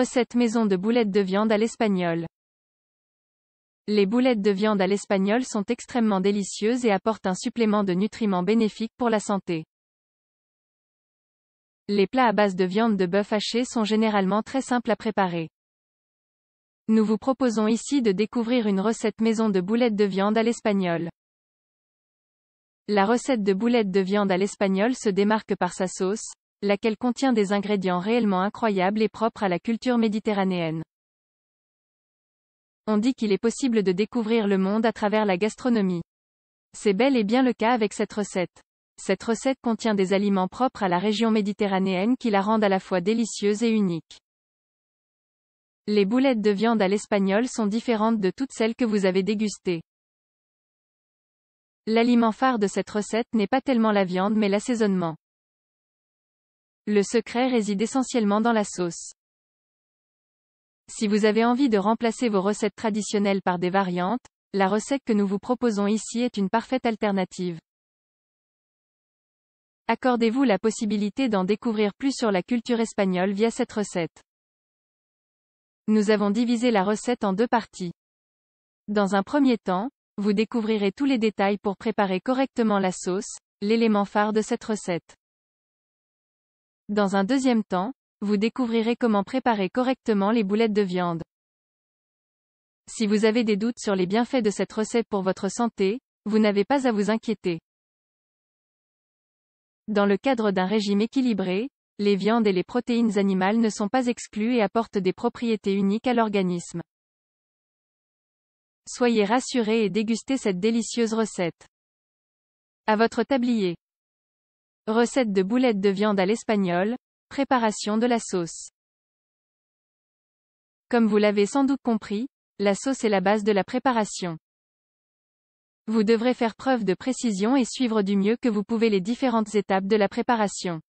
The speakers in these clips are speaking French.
Recette maison de boulettes de viande à l'espagnol. Les boulettes de viande à l'espagnol sont extrêmement délicieuses et apportent un supplément de nutriments bénéfiques pour la santé. Les plats à base de viande de bœuf haché sont généralement très simples à préparer. Nous vous proposons ici de découvrir une recette maison de boulettes de viande à l'espagnol. La recette de boulettes de viande à l'espagnol se démarque par sa sauce, laquelle contient des ingrédients réellement incroyables et propres à la culture méditerranéenne. On dit qu'il est possible de découvrir le monde à travers la gastronomie. C'est bel et bien le cas avec cette recette. Cette recette contient des aliments propres à la région méditerranéenne qui la rendent à la fois délicieuse et unique. Les boulettes de viande à l'espagnol sont différentes de toutes celles que vous avez dégustées. L'aliment phare de cette recette n'est pas tellement la viande mais l'assaisonnement. Le secret réside essentiellement dans la sauce. Si vous avez envie de remplacer vos recettes traditionnelles par des variantes, la recette que nous vous proposons ici est une parfaite alternative. Accordez-vous la possibilité d'en découvrir plus sur la culture espagnole via cette recette. Nous avons divisé la recette en deux parties. Dans un premier temps, vous découvrirez tous les détails pour préparer correctement la sauce, l'élément phare de cette recette. Dans un deuxième temps, vous découvrirez comment préparer correctement les boulettes de viande. Si vous avez des doutes sur les bienfaits de cette recette pour votre santé, vous n'avez pas à vous inquiéter. Dans le cadre d'un régime équilibré, les viandes et les protéines animales ne sont pas exclues et apportent des propriétés uniques à l'organisme. Soyez rassurés et dégustez cette délicieuse recette. À votre tablier. Recette de boulettes de viande à l'espagnol, préparation de la sauce. Comme vous l'avez sans doute compris, la sauce est la base de la préparation. Vous devrez faire preuve de précision et suivre du mieux que vous pouvez les différentes étapes de la préparation.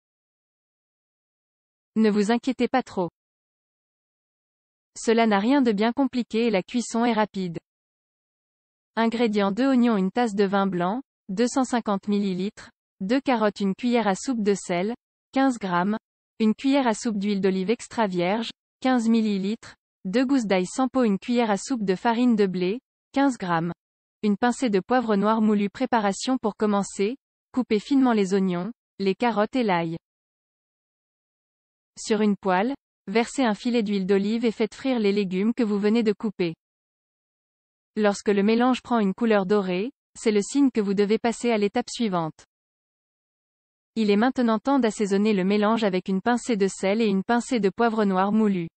Ne vous inquiétez pas trop. Cela n'a rien de bien compliqué et la cuisson est rapide. Ingrédients 2 oignons une tasse de vin blanc, 250 ml, 2 carottes une cuillère à soupe de sel, 15 g, une cuillère à soupe d'huile d'olive extra vierge, 15 ml, 2 gousses d'ail sans peau une cuillère à soupe de farine de blé, 15 g, une pincée de poivre noir moulu préparation pour commencer, coupez finement les oignons, les carottes et l'ail. Sur une poêle, versez un filet d'huile d'olive et faites frire les légumes que vous venez de couper. Lorsque le mélange prend une couleur dorée, c'est le signe que vous devez passer à l'étape suivante. Il est maintenant temps d'assaisonner le mélange avec une pincée de sel et une pincée de poivre noir moulu.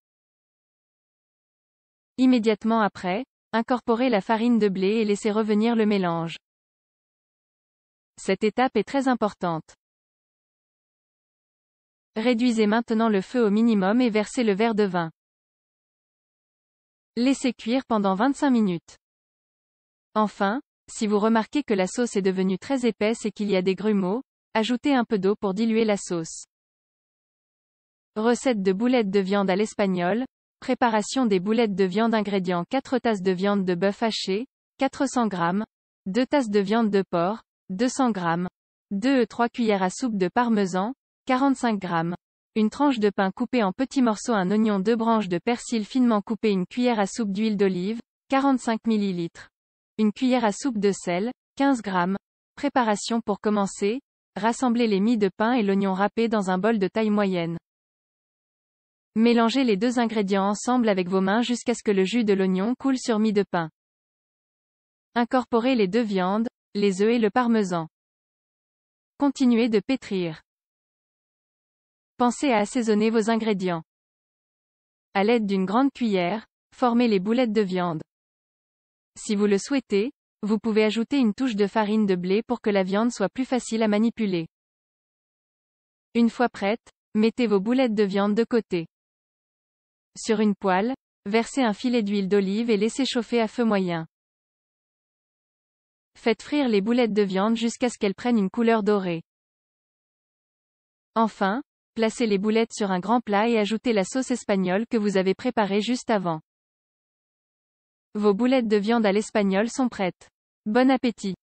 Immédiatement après, incorporez la farine de blé et laissez revenir le mélange. Cette étape est très importante. Réduisez maintenant le feu au minimum et versez le verre de vin. Laissez cuire pendant 25 minutes. Enfin, si vous remarquez que la sauce est devenue très épaisse et qu'il y a des grumeaux, ajoutez un peu d'eau pour diluer la sauce. Recette de boulettes de viande à l'espagnol. Préparation des boulettes de viande ingrédients 4 tasses de viande de bœuf haché, 400 g, 2 tasses de viande de porc, 200 g, 2 et 3 cuillères à soupe de parmesan, 45 g, une tranche de pain coupé en petits morceaux, un oignon, deux branches de persil finement coupées, une cuillère à soupe d'huile d'olive, 45 ml. Une cuillère à soupe de sel, 15 g. Préparation pour commencer. Rassemblez les mie de pain et l'oignon râpé dans un bol de taille moyenne. Mélangez les deux ingrédients ensemble avec vos mains jusqu'à ce que le jus de l'oignon coule sur mie de pain. Incorporez les deux viandes, les œufs et le parmesan. Continuez de pétrir. Pensez à assaisonner vos ingrédients. À l'aide d'une grande cuillère, formez les boulettes de viande. Si vous le souhaitez, vous pouvez ajouter une touche de farine de blé pour que la viande soit plus facile à manipuler. Une fois prête, mettez vos boulettes de viande de côté. Sur une poêle, versez un filet d'huile d'olive et laissez chauffer à feu moyen. Faites frire les boulettes de viande jusqu'à ce qu'elles prennent une couleur dorée. Enfin, placez les boulettes sur un grand plat et ajoutez la sauce espagnole que vous avez préparée juste avant. Vos boulettes de viande à l'espagnol sont prêtes. Bon appétit